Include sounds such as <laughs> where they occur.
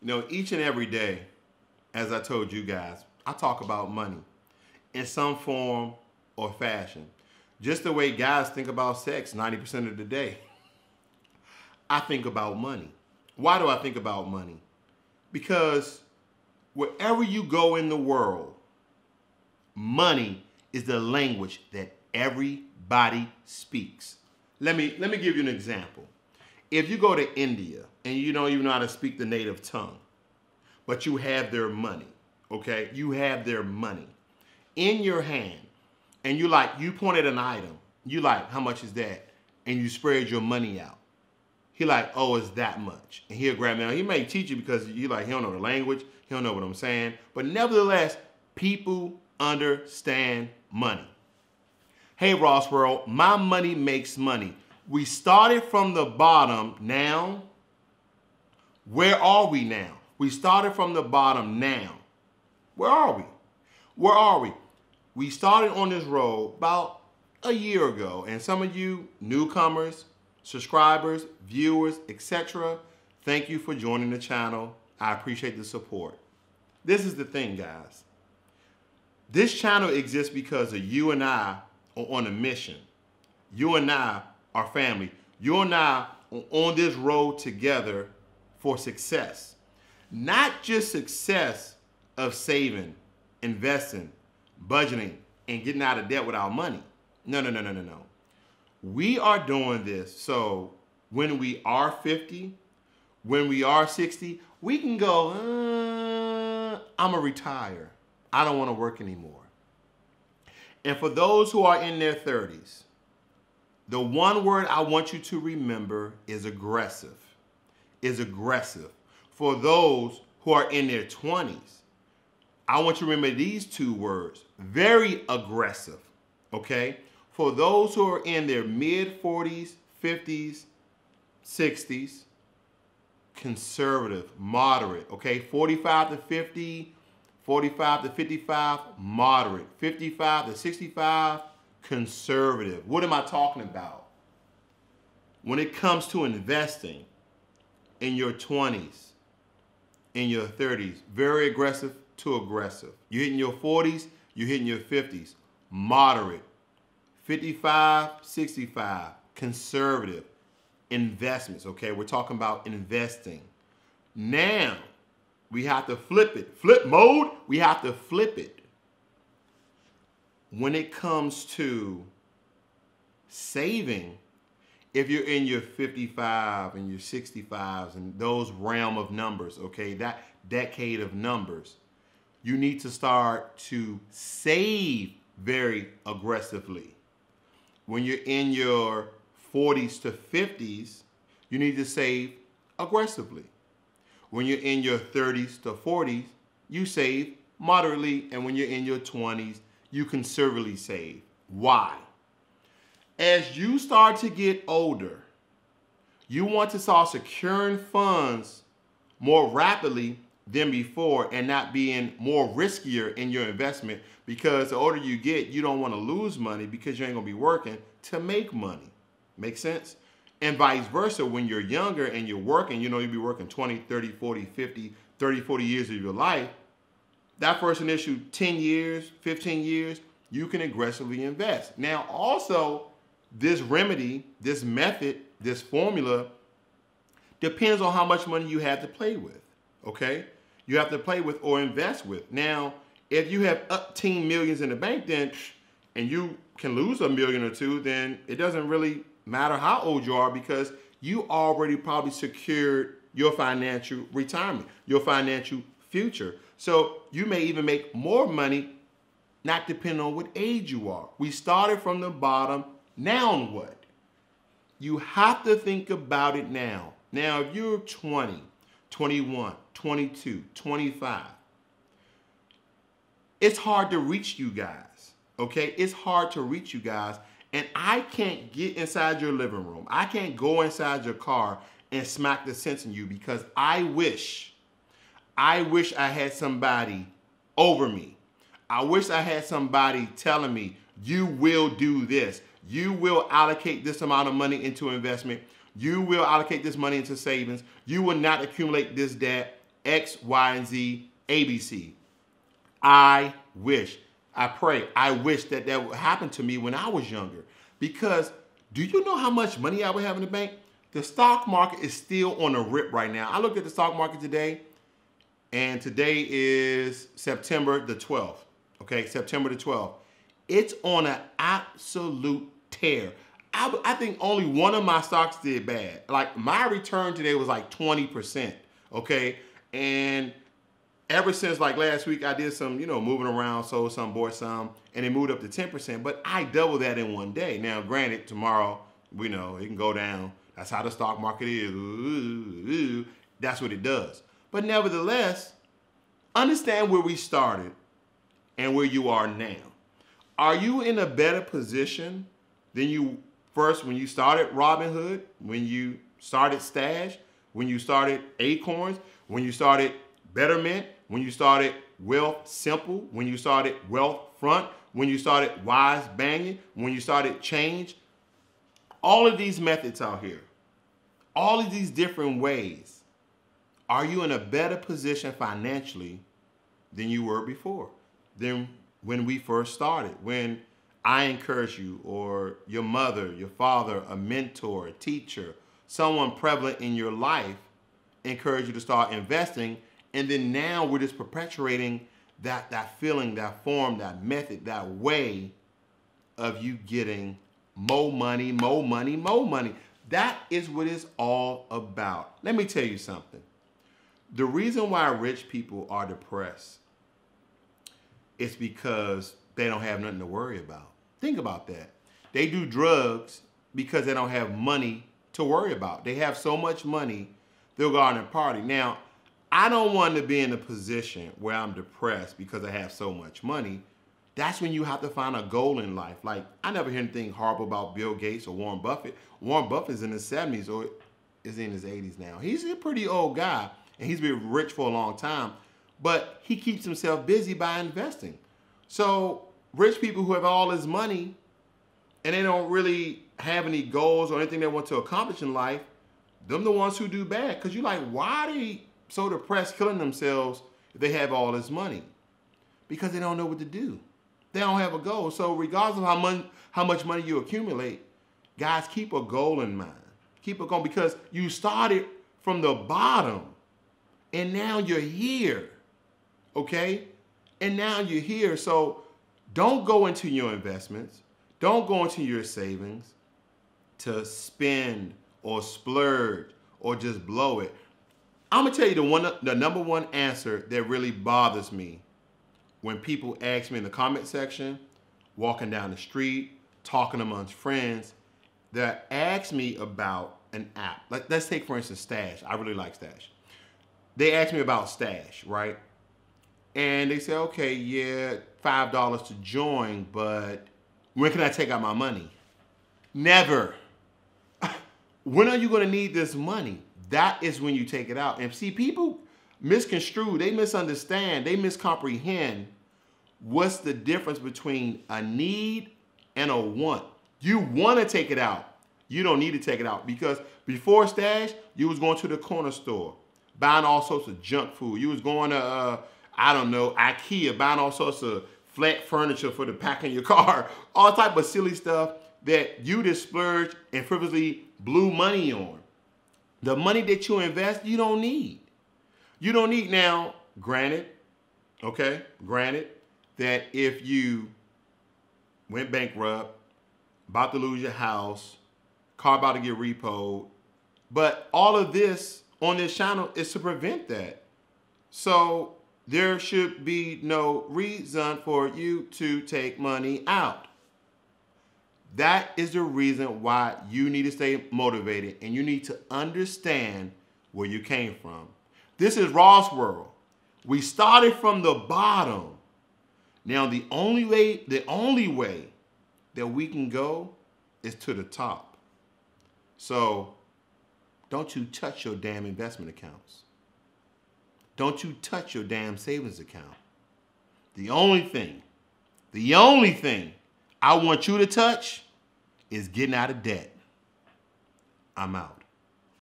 You know, each and every day, as I told you guys, I talk about money in some form or fashion. Just the way guys think about sex 90% of the day. I think about money. Why do I think about money? Because wherever you go in the world, money is the language that everybody speaks. Let me let me give you an example. If you go to India and you don't even know how to speak the native tongue, but you have their money, okay? You have their money in your hand, and you like you point at an item, you like, how much is that? And you spread your money out. He like, oh, it's that much. And he'll grab me. Now, he may teach you because you like, he don't know the language, he don't know what I'm saying. But nevertheless, people understand money. Hey, Ross World, my money makes money. We started from the bottom. Now, where are we now? We started from the bottom now. Where are we? Where are we? We started on this road about a year ago, and some of you newcomers, subscribers, viewers, etc., thank you for joining the channel. I appreciate the support. This is the thing, guys. This channel exists because of you and I are on a mission. You and I are family. You and I on this road together for success. Not just success of saving, investing, budgeting, and getting out of debt with our money. No, no, no, no, no, no. We are doing this so when we are 50, when we are 60, we can go, uh, I'm to retire. I don't want to work anymore. And for those who are in their 30s, the one word I want you to remember is aggressive. Is aggressive. For those who are in their 20s, I want you to remember these two words very aggressive. Okay? For those who are in their mid 40s, 50s, 60s, conservative, moderate. Okay? 45 to 50, 45 to 55, moderate. 55 to 65, conservative. What am I talking about? When it comes to investing in your 20s, in your 30s, very aggressive to aggressive. You're hitting your 40s, you're hitting your 50s, moderate. 55, 65, conservative. Investments, okay? We're talking about investing. Now, we have to flip it. Flip mode, we have to flip it. When it comes to saving, if you're in your 55 and your 65s and those realm of numbers, okay, that decade of numbers, you need to start to save very aggressively. When you're in your 40s to 50s, you need to save aggressively. When you're in your 30s to 40s, you save moderately. And when you're in your 20s, you conservatively save. Why? As you start to get older, you want to start securing funds more rapidly than before and not being more riskier in your investment because the older you get, you don't want to lose money because you ain't going to be working to make money. Make sense? And vice versa, when you're younger and you're working, you know, you'll be working 20, 30, 40, 50, 30, 40 years of your life. That person initial 10 years, 15 years, you can aggressively invest. Now, also, this remedy, this method, this formula depends on how much money you have to play with. Okay? You have to play with or invest with. Now, if you have up teen millions in the bank, then and you can lose a million or two, then it doesn't really matter how old you are because you already probably secured your financial retirement, your financial future. So you may even make more money, not depending on what age you are. We started from the bottom. Now what? You have to think about it now. Now, if you're 20, 21, 22, 25, it's hard to reach you guys. Okay? It's hard to reach you guys. And I can't get inside your living room. I can't go inside your car and smack the sense in you because I wish, I wish I had somebody over me. I wish I had somebody telling me, you will do this. You will allocate this amount of money into investment. You will allocate this money into savings. You will not accumulate this debt X, Y, and Z, ABC. I wish, I pray, I wish that that would happen to me when I was younger. Because do you know how much money I would have in the bank? The stock market is still on a rip right now. I looked at the stock market today, and today is September the 12th. Okay, September the 12th. It's on an absolute tear. I, I think only one of my stocks did bad. Like my return today was like 20%. Okay, and ever since like last week, I did some, you know, moving around, sold some, bought some, and it moved up to 10%. But I doubled that in one day. Now, granted, tomorrow, we know it can go down. That's how the stock market is. That's what it does. But nevertheless, understand where we started and where you are now. Are you in a better position than you first when you started Robinhood, when you started Stash, when you started Acorns, when you started Betterment, when you started Wealthsimple, when you started Wealth Front, when you started Wise Banyan, when you started Change. All of these methods out here, all of these different ways, are you in a better position financially than you were before, than when we first started, when I encourage you, or your mother, your father, a mentor, a teacher, someone prevalent in your life encourage you to start investing and then now we're just perpetuating that, that feeling, that form, that method, that way of you getting more money, more money, more money. That is what it's all about. Let me tell you something. The reason why rich people are depressed is because they don't have nothing to worry about. Think about that. They do drugs because they don't have money to worry about. They have so much money, they'll go out and party. Now, I don't want to be in a position where I'm depressed because I have so much money. That's when you have to find a goal in life. Like, I never hear anything horrible about Bill Gates or Warren Buffett. Warren Buffett's in his 70s or is in his 80s now. He's a pretty old guy and he's been rich for a long time, but he keeps himself busy by investing. So, rich people who have all this money and they don't really have any goals or anything they want to accomplish in life, them the ones who do bad. Because you're like, why do they so depressed, killing themselves if they have all this money? Because they don't know what to do. They don't have a goal. So regardless of how much how much money you accumulate, guys, keep a goal in mind. Keep it going because you started from the bottom and now you're here. Okay? And now you're here. So don't go into your investments. Don't go into your savings to spend or splurge or just blow it. I'm gonna tell you the one, the number one answer that really bothers me when people ask me in the comment section, walking down the street, talking amongst friends, that ask me about an app. Like, let's take for instance Stash. I really like Stash. They ask me about Stash, right? And they say, okay, yeah, five dollars to join, but when can I take out my money? Never. <laughs> when are you gonna need this money? that is when you take it out. And see, people misconstrue, they misunderstand, they miscomprehend what's the difference between a need and a want. You want to take it out. You don't need to take it out because before stash, you was going to the corner store, buying all sorts of junk food. You was going to, uh, I don't know, IKEA, buying all sorts of flat furniture for the pack in your car, <laughs> all type of silly stuff that you just splurged and frivolously blew money on. The money that you invest, you don't need. You don't need now, granted, okay, granted, that if you went bankrupt, about to lose your house, car about to get repoed, but all of this on this channel is to prevent that. So there should be no reason for you to take money out. That is the reason why you need to stay motivated and you need to understand where you came from. This is Ross World. We started from the bottom. Now the only way, the only way that we can go is to the top. So don't you touch your damn investment accounts. Don't you touch your damn savings account. The only thing, the only thing I want you to touch is getting out of debt. I'm out.